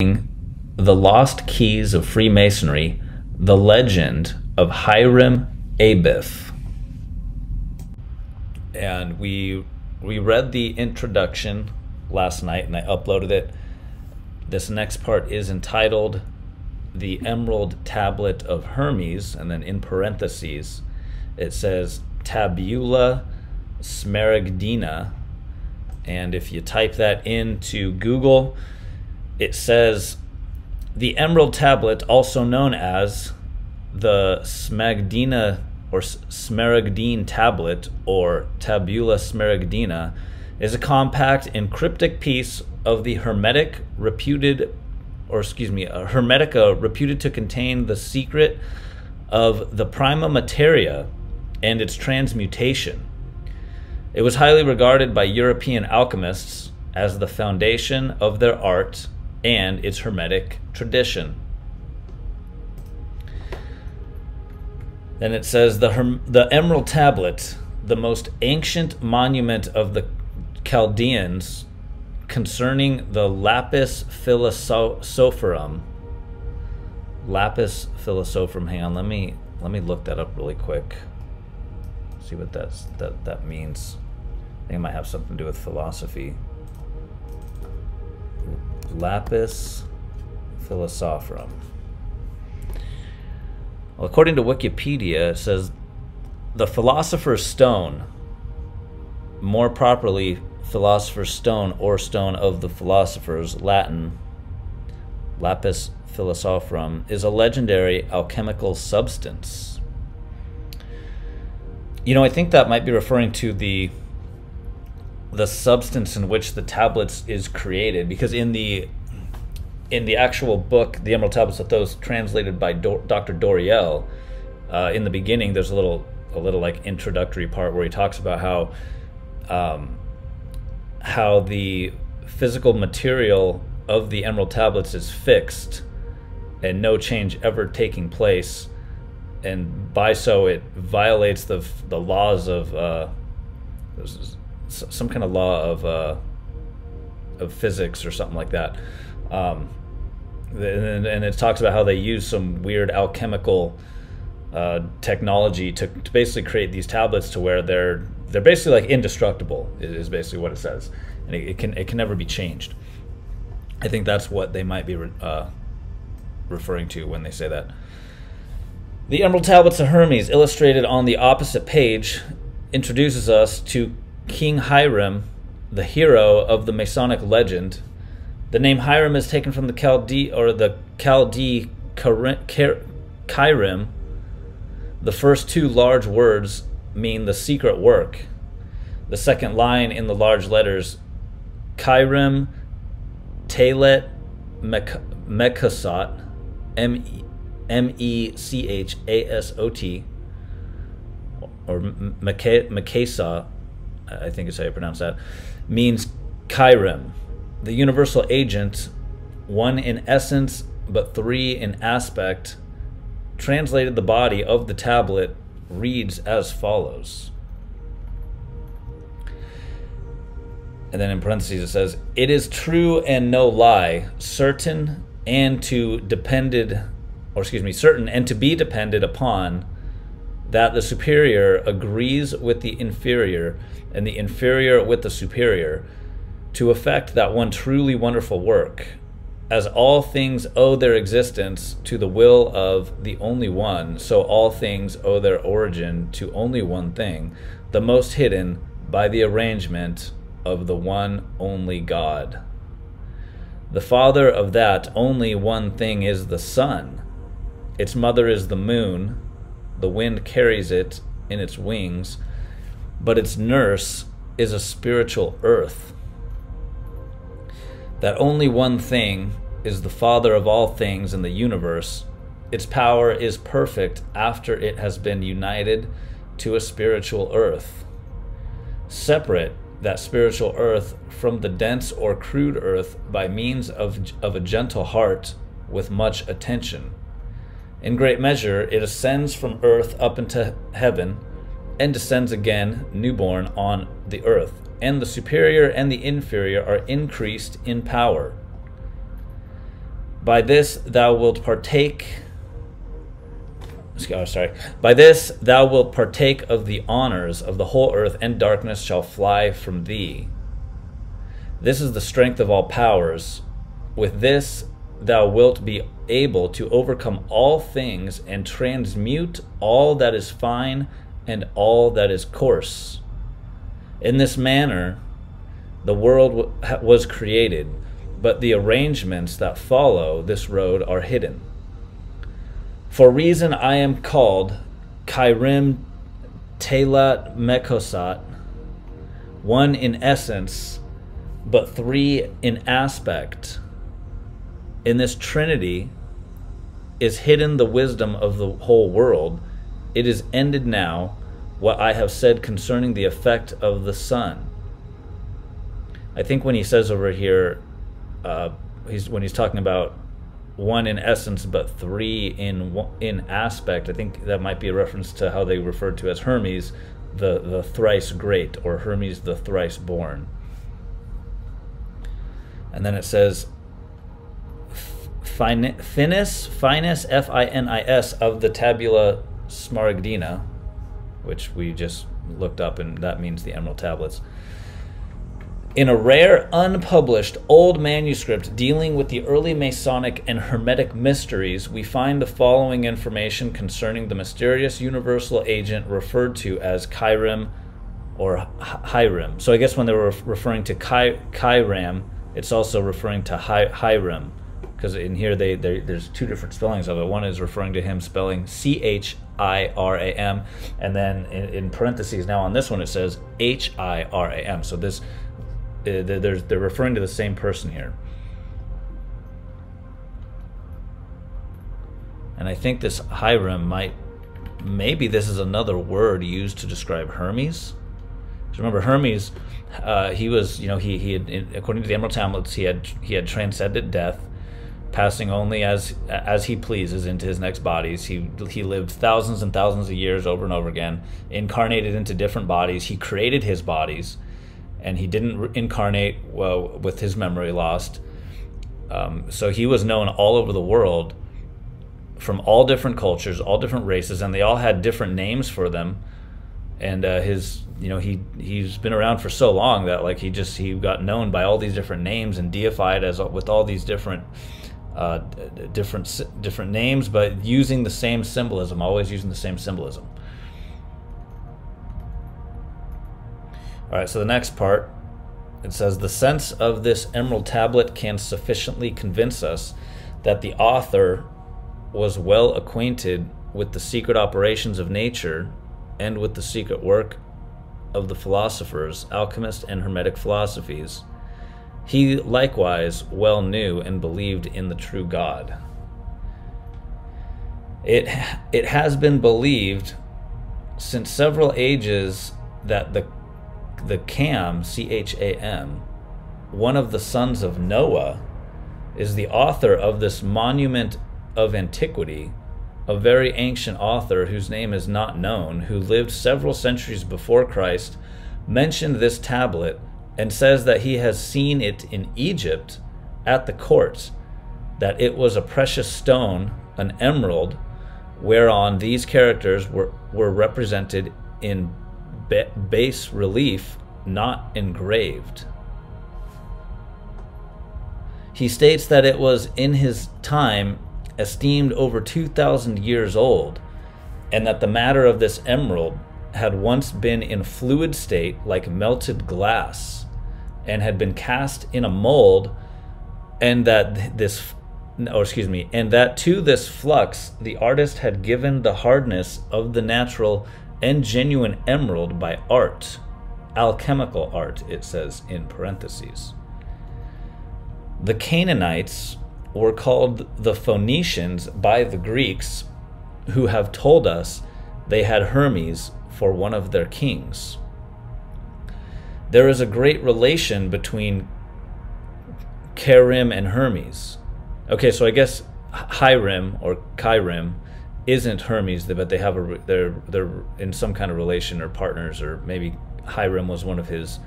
The Lost Keys of Freemasonry, The Legend of Hiram Abiff. And we we read the introduction last night and I uploaded it. This next part is entitled The Emerald Tablet of Hermes, and then in parentheses it says Tabula Smaragdina. And if you type that into Google, it says the Emerald Tablet, also known as the Smagdina or Smaragdine Tablet or Tabula Smaragdina, is a compact and cryptic piece of the Hermetic reputed, or excuse me, a Hermetica reputed to contain the secret of the prima materia and its transmutation. It was highly regarded by European alchemists as the foundation of their art and its Hermetic tradition. Then it says the, Herm- the Emerald Tablet, the most ancient monument of the Chaldeans concerning the lapis philosophorum. Lapis philosophorum. Hang on, let me let me look that up really quick. See what that's that that means. I think it might have something to do with philosophy. Lapis philosophorum. Well, according to Wikipedia, it says the philosopher's stone, more properly, philosopher's stone or stone of the philosophers, Latin, lapis philosophorum, is a legendary alchemical substance. You know, I think that might be referring to the the substance in which the tablets is created because in the in the actual book the emerald tablets of Thoth translated by dr Doreal uh, in the beginning there's a little a little like introductory part where he talks about how um, how the physical material of the emerald tablets is fixed and no change ever taking place and by so it violates the the laws of uh, some kind of law of uh, of physics or something like that. Um, and, and, it talks about how they use some weird alchemical uh, technology to, to, basically create these tablets to where they're they're basically like indestructible is basically what it says, and it, it can it can never be changed. I think that's what they might be re, uh, referring to when they say that. The Emerald Tablets of Hermes, illustrated on the opposite page, introduces us to King Hiram, the hero of the Masonic legend. The name Hiram is taken from the Chaldee or the Chaldee Kairim. The first two large words mean the secret work. The second line in the large letters, Kairim Telet Mechasot, M E C H A S O T, or Mekesa, I think is how you pronounce that, means Kairim, the universal agent, one in essence but three in aspect, translated the body of the tablet reads as follows. And then in parentheses it says, It is true and no lie, certain and to depended, or excuse me, certain and to be depended upon that the superior agrees with the inferior and the inferior with the superior to effect that one truly wonderful work, as all things owe their existence to the will of the only one, so all things owe their origin to only one thing, the most hidden by the arrangement of the one only God. The father of that only one thing is the sun. Its mother is the moon. The wind carries it in its wings but its nurse is a spiritual earth. That only one thing is the Father of all things in the universe. Its power is perfect after it has been united to a spiritual earth. Separate that spiritual earth from the dense or crude earth by means of, of a gentle heart with much attention. In great measure, it ascends from earth up into heaven and descends again, newborn, on the earth, and the superior and the inferior are increased in power. By this thou wilt partake. Oh, sorry. By this thou wilt partake of the honors of the whole earth, and darkness shall fly from thee. This is the strength of all powers. With this thou wilt be able to overcome all things and transmute all that is fine and all that is coarse. In this manner, the world was created, but the arrangements that follow this road are hidden. For reason I am called Kairim Telat Mekosat, one in essence, but three in aspect. In this Trinity is hidden the wisdom of the whole world. It is ended now what I have said concerning the effect of the Sun. I think when he says over here, uh, he's when he's talking about one in essence but three in in aspect. I think that might be a reference to how they referred to as Hermes, the the thrice great, or Hermes the thrice born. And then it says, finis, finis, F I N I S, of the tabula smaragdina, which we just looked up, and that means the emerald tablets. In a rare, unpublished old manuscript dealing with the early Masonic and Hermetic mysteries, we find the following information concerning the mysterious universal agent referred to as Kairim or Hiram. So I guess when they were referring to Kai, Kairam, it's also referring to Hiram because in here they, there's two different spellings of it. One is referring to him spelling C H I R A M, and then in, in, parentheses now on this one it says H I R A M. So this uh, they're, they're referring to the same person here. And I think this Hiram might, maybe this is another word used to describe Hermes. remember Hermes, uh, he was, you know, he, he had, according to the Emerald Tablets, he had he had transcended death passing only as as he pleases into his next bodies. He he lived thousands and thousands of years over and over again, incarnated into different bodies. He created his bodies, and he didn't incarnate well with his memory lost. Um, so he was known all over the world, from all different cultures, all different races, and they all had different names for them. And uh, his, you know, he he's been around for so long that like he just he got known by all these different names and deified as with all these different uh, different different names, but using the same symbolism, always using the same symbolism. All right, so the next part it says the sense of this emerald tablet can sufficiently convince us that the author was well acquainted with the secret operations of nature and with the secret work of the philosophers, alchemists, and hermetic philosophies he likewise well knew and believed in the true God. It, it has been believed since several ages that the, the Cham, C H A M, one of the sons of Noah, is the author of this monument of antiquity, a very ancient author whose name is not known, who lived several centuries before Christ, mentioned this tablet and says that he has seen it in Egypt at the courts, that it was a precious stone, an emerald, whereon these characters were, were represented in bas relief, not engraved. He states that it was in his time esteemed over 2,000 years old, and that the matter of this emerald had once been in fluid state like melted glass and had been cast in a mold, and that this, or excuse me, and that to this flux the artist had given the hardness of the natural and genuine emerald by art, alchemical art, it says in parentheses. The Canaanites were called the Phoenicians by the Greeks, who have told us they had Hermes for one of their kings there is a great relation between Kerim and Hermes. Okay, so I guess Hiram or Kairim isn't Hermes, but they have a they're they're in some kind of relation or partners, or maybe Hiram was one of his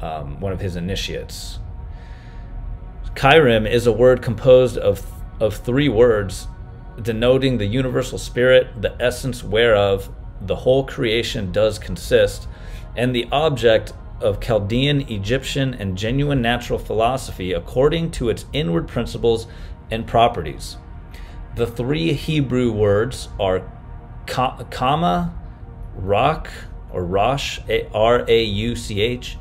um, one of his initiates. Kairim is a word composed of of three words denoting the universal spirit, the essence whereof the whole creation does consist, and the object of Chaldean, Egyptian, and genuine natural philosophy according to its inward principles and properties. The three Hebrew words are kama, rock, or rosh, R A U C H,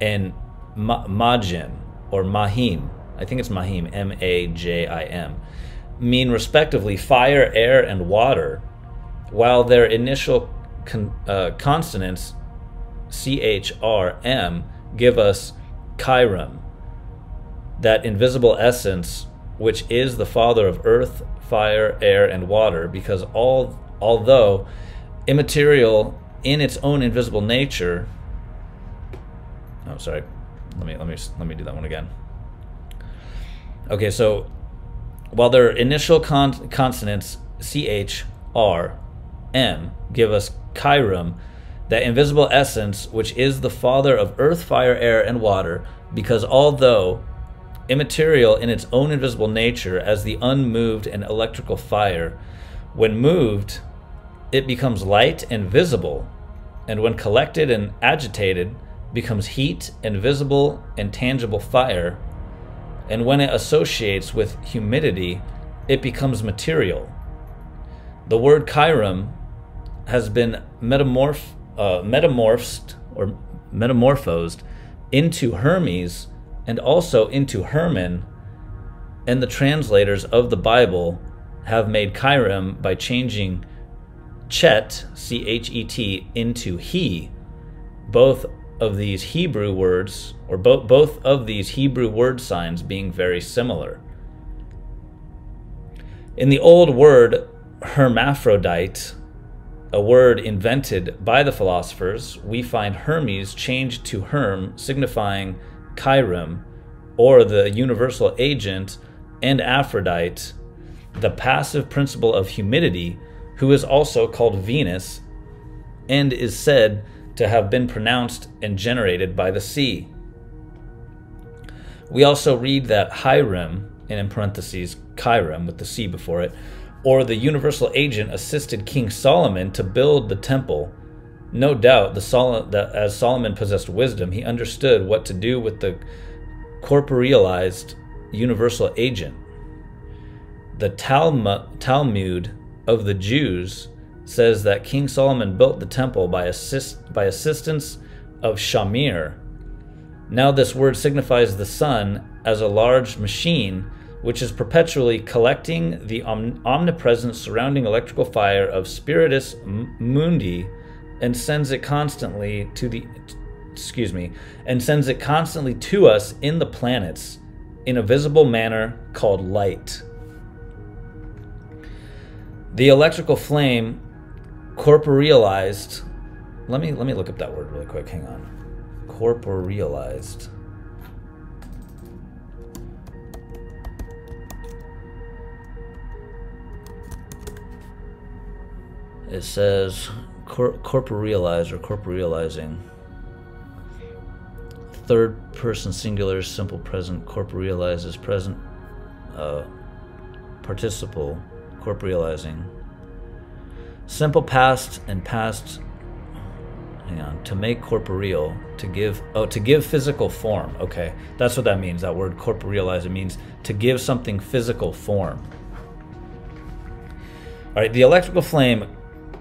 and majim, or mahim. I think it's mahim, M A J I M, mean respectively fire, air, and water, while their initial con- uh, consonants C H R M give us Chiram, that invisible essence which is the father of earth, fire, air, and water, because all although immaterial in its own invisible nature. Oh, sorry. Let me let me let me do that one again. Okay, so while their initial con- consonants C H R M give us Kairam, that invisible essence which is the father of earth, fire, air, and water, because although immaterial in its own invisible nature as the unmoved and electrical fire, when moved, it becomes light and visible, and when collected and agitated, becomes heat and visible and tangible fire, and when it associates with humidity, it becomes material. The word kairam has been metamorph, uh, metamorphosed or metamorphosed into Hermes and also into Herman, and the translators of the Bible have made Chiram by changing Chet, C H E T, into he. Both of these Hebrew words, or bo- both of these Hebrew word signs being very similar. In the old word hermaphrodite, a word invented by the philosophers, we find Hermes changed to Herm, signifying Chiron, or the universal agent, and Aphrodite, the passive principle of humidity, who is also called Venus, and is said to have been pronounced and generated by the sea. We also read that Hiram, and in parentheses, Chiram with the sea before it, or the universal agent assisted King Solomon to build the temple no doubt, the Sol- as Solomon possessed wisdom, he understood what to do with the corporealized universal agent. The Talmud of the Jews says that King Solomon built the temple by, assist, by assistance of Shamir. Now, this word signifies the sun as a large machine which is perpetually collecting the om- omnipresent surrounding electrical fire of Spiritus Mundi and sends it constantly to the excuse me and sends it constantly to us in the planets in a visible manner called light. The electrical flame corporealized let me let me look up that word really quick hang on. Corporealized it says cor- corporealize or corporealizing. Third person singular, simple present, corporealizes present uh, participle, corporealizing. Simple past and past hang on to make corporeal to give oh to give physical form okay that's what that means that word corporealize it means to give something physical form all right the electrical flame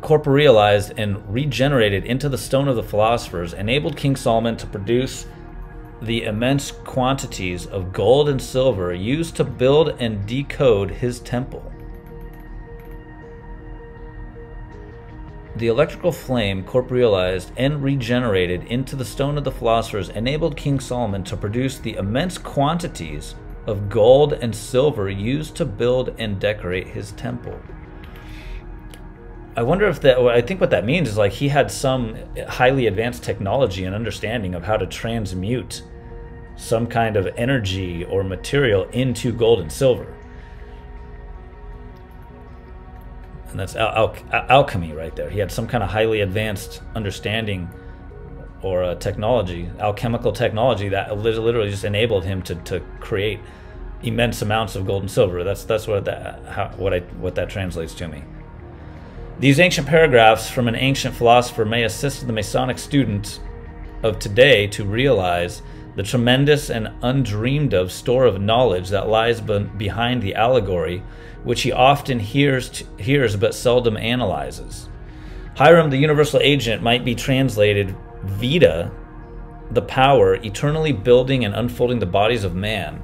corporealized and regenerated into the stone of the philosophers, enabled King Solomon to produce the immense quantities of gold and silver used to build and decode his temple. The electrical flame, corporealized and regenerated into the stone of the philosophers, enabled King Solomon to produce the immense quantities of gold and silver used to build and decorate his temple. I wonder if that. I think what that means is like he had some highly advanced technology and understanding of how to transmute some kind of energy or material into gold and silver. And that's al- al- alchemy right there. He had some kind of highly advanced understanding or a technology, alchemical technology that literally just enabled him to, to create immense amounts of gold and silver. That's that's what that how, what I what that translates to me. These ancient paragraphs from an ancient philosopher may assist the Masonic student of today to realize the tremendous and undreamed of store of knowledge that lies be- behind the allegory, which he often hears, hears but seldom analyzes. Hiram, the universal agent, might be translated Vita, the power eternally building and unfolding the bodies of man.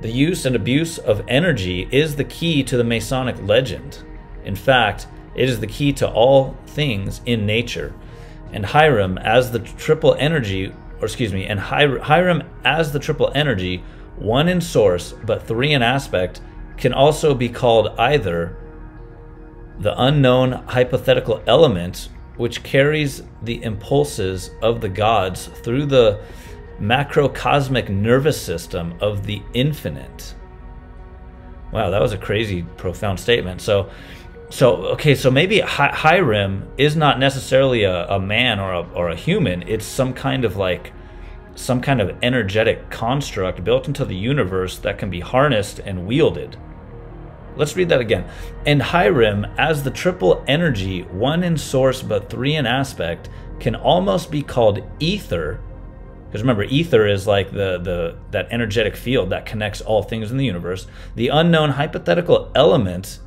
The use and abuse of energy is the key to the Masonic legend. In fact, it is the key to all things in nature. And Hiram, as the triple energy, or excuse me, and Hiram as the triple energy, one in source but three in aspect, can also be called either the unknown hypothetical element which carries the impulses of the gods through the macrocosmic nervous system of the infinite. Wow, that was a crazy, profound statement. So, so okay, so maybe Hiram is not necessarily a, a man or a, or a human. It's some kind of like some kind of energetic construct built into the universe that can be harnessed and wielded. Let's read that again. And Hiram, as the triple energy, one in source but three in aspect, can almost be called ether. Because remember, ether is like the, the that energetic field that connects all things in the universe. The unknown hypothetical element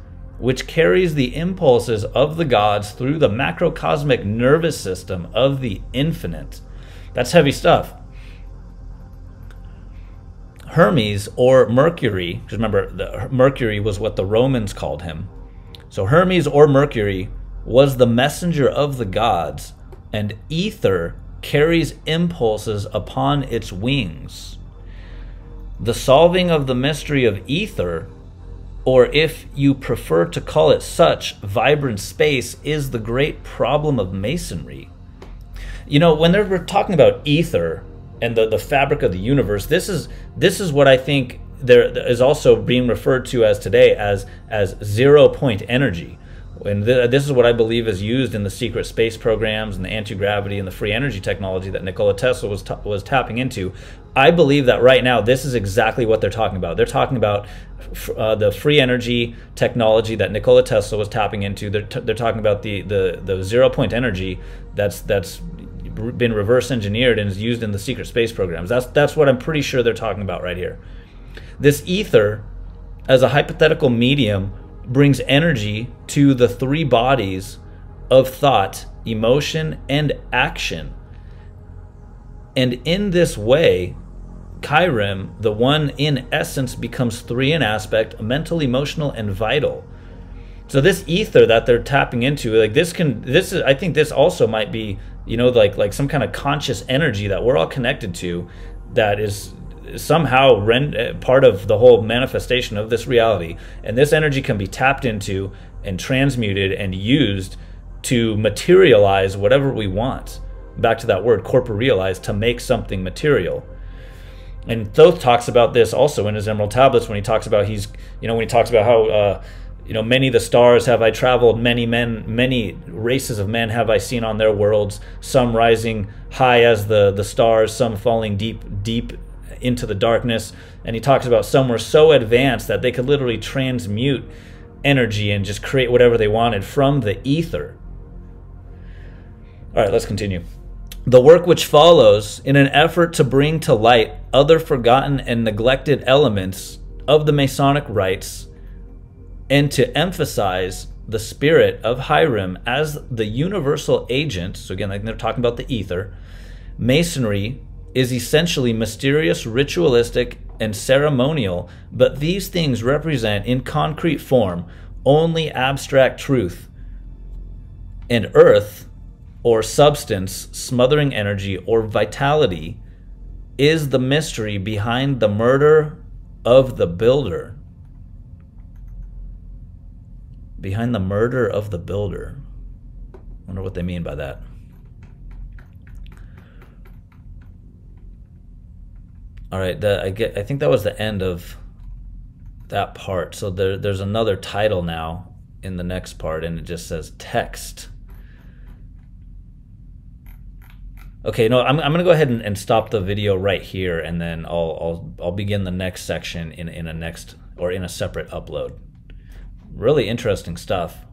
which carries the impulses of the gods through the macrocosmic nervous system of the infinite. That's heavy stuff. Hermes or Mercury, because remember, the, Mercury was what the Romans called him. So Hermes or Mercury was the messenger of the gods, and ether carries impulses upon its wings. The solving of the mystery of ether, or if you prefer to call it such, vibrant space, is the great problem of masonry. You know, when they're talking about ether, and the, the fabric of the universe. This is this is what I think there is also being referred to as today as as zero point energy. And th- this is what I believe is used in the secret space programs and the anti gravity and the free energy technology that Nikola Tesla was was tapping into. I believe that right now this is exactly what they're talking about. They're talking about uh, the free energy technology that Nikola Tesla was tapping into. They're, they're talking about the, the the zero point energy that's that's been reverse engineered and is used in the secret space programs. That's that's what I'm pretty sure they're talking about right here. This ether as a hypothetical medium brings energy to the three bodies of thought, emotion, and action. And in this way, Chirim, the one in essence, becomes three in aspect mental, emotional, and vital. So this ether that they're tapping into, like this can this is I think this also might be, you know, like like some kind of conscious energy that we're all connected to that is somehow rend, eh, part of the whole manifestation of this reality. And this energy can be tapped into and transmuted and used to materialize whatever we want. Back to that word, corporealize, to make something material. And Thoth talks about this also in his Emerald Tablets when he talks about he's, you know, when he talks about how uh, you know, many the stars have I traveled, many men, many races of men have I seen on their worlds, some rising high as the, the stars, some falling deep, deep into the darkness. And he talks about some were so advanced that they could literally transmute energy and just create whatever they wanted from the ether. All right, let's continue. The work which follows, in an effort to bring to light other forgotten and neglected elements of the Masonic rites, and to emphasize the spirit of Hiram as the universal agent. So, again, like they're talking about the ether. Masonry is essentially mysterious, ritualistic, and ceremonial, but these things represent in concrete form only abstract truth. And earth, or substance, smothering energy, or vitality, is the mystery behind the murder of the builder behind the murder of the builder. Wonder what they mean by that. All right, the, I get. I think that was the end of that part. So there, there's another title now in the next part, and it just says text. Okay, no, I'm, I'm gonna go ahead and, and stop the video right here, and then I'll I'll I'll begin the next section in in a next or in a separate upload. Really interesting stuff.